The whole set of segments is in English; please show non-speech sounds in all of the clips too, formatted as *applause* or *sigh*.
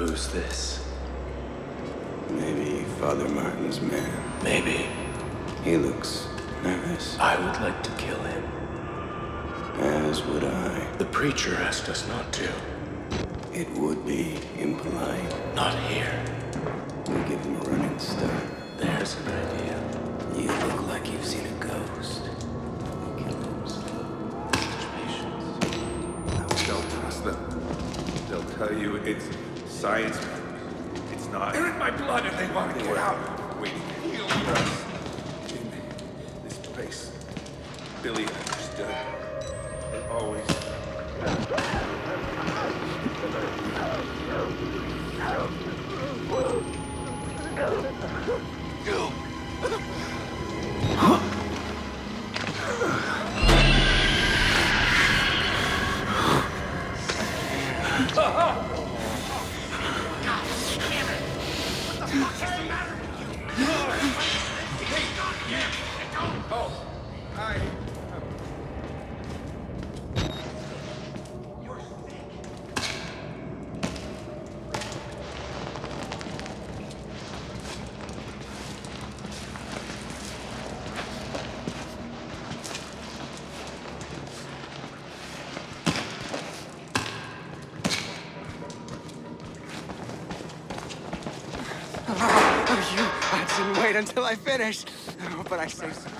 Who's this? Maybe Father Martin's man. Maybe. He looks nervous. I would like to kill him. As would I. The preacher asked us not to. It would be impolite. Not here. We give him a running start. There's an idea. You look like you've seen a ghost. Kill him slow. Patience. Don't trust them. They'll tell you it's science. It's not. They're in my blood and they want to get out. Waiting to heal us. In this place. Billy understood. They uh, always. Oh, wait until I finished. Oh, *laughs* but I saved some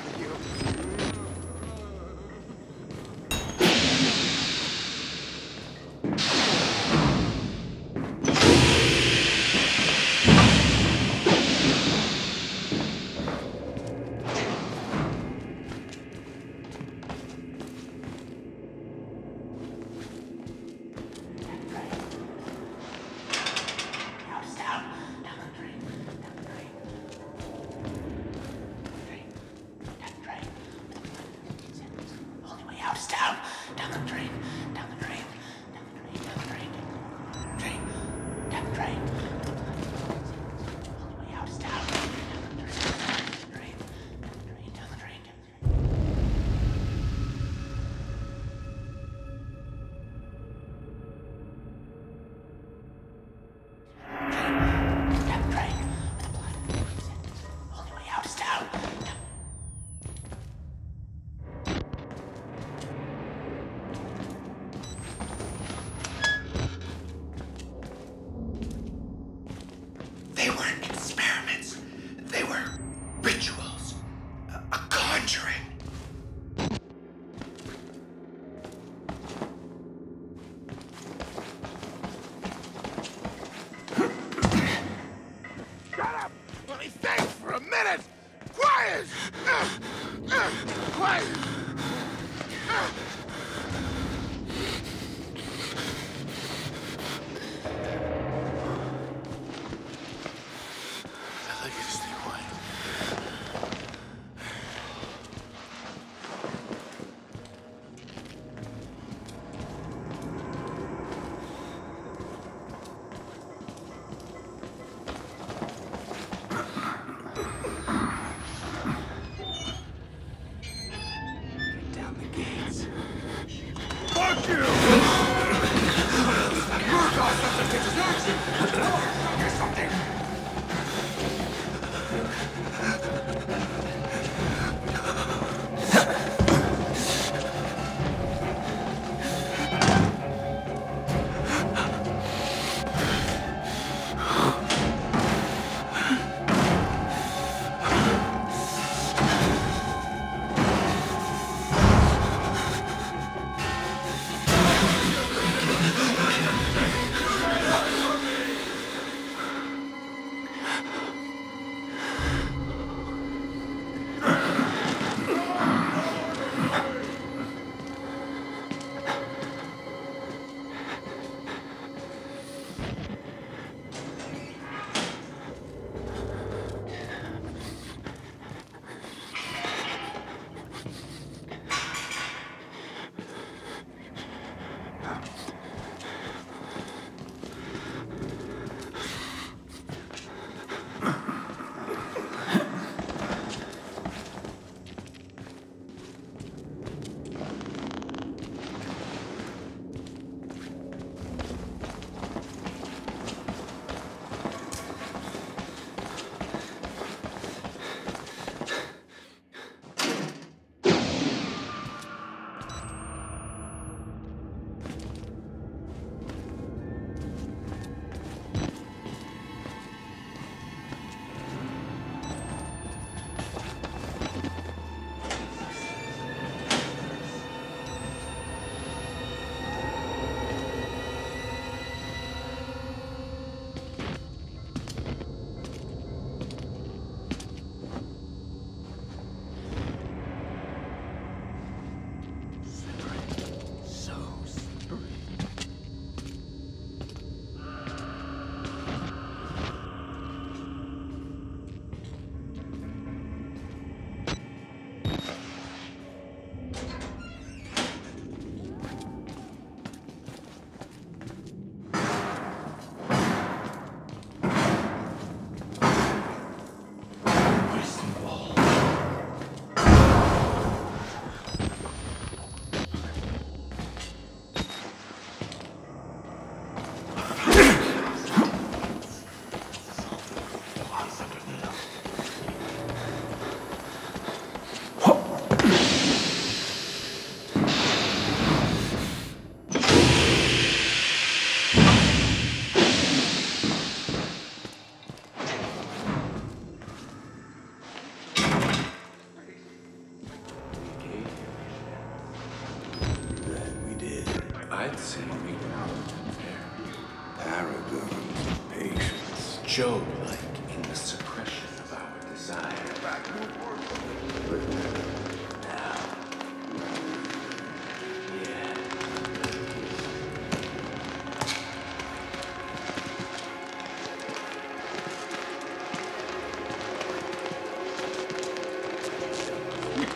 I'd say we out of patience. Job-like in the suppression of our desire. Back. But now...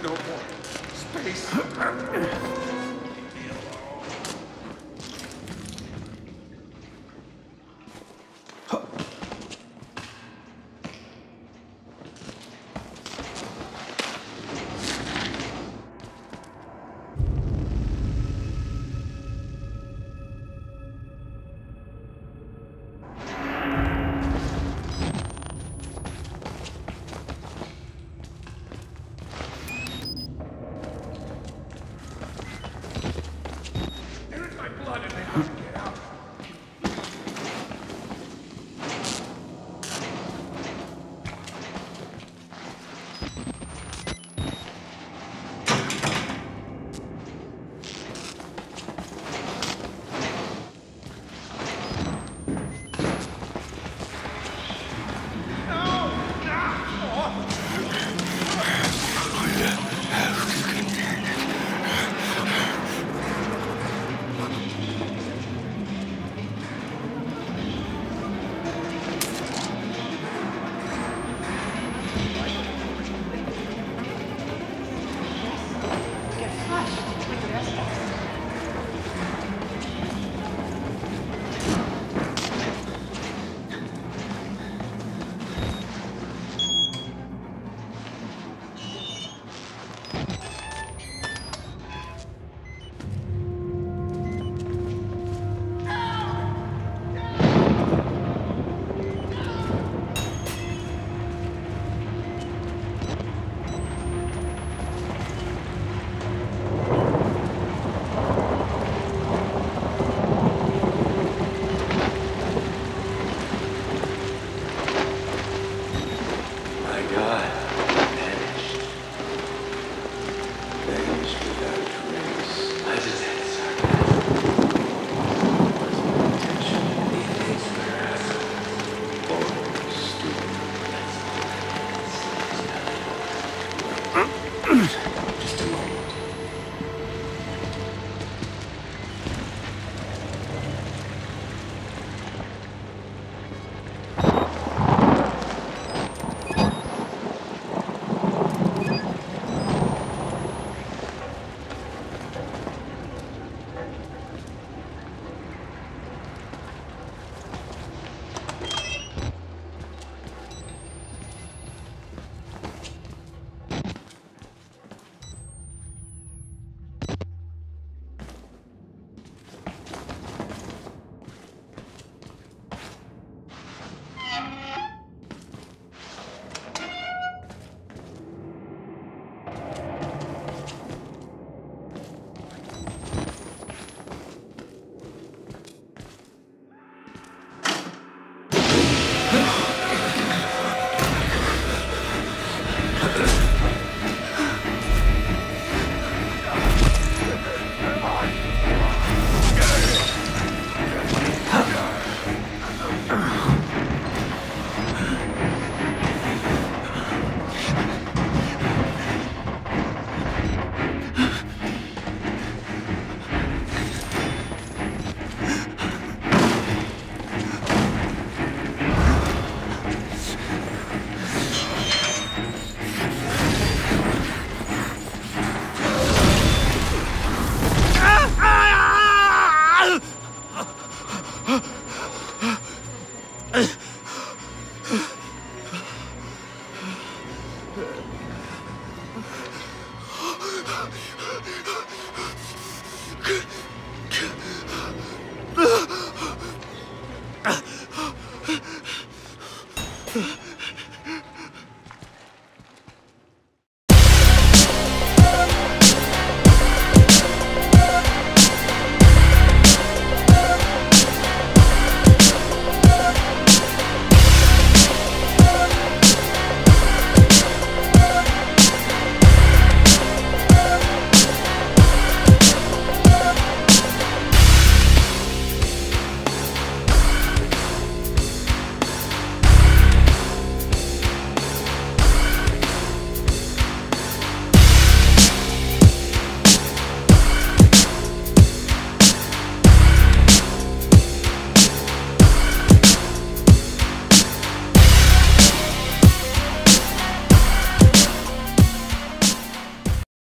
No more space.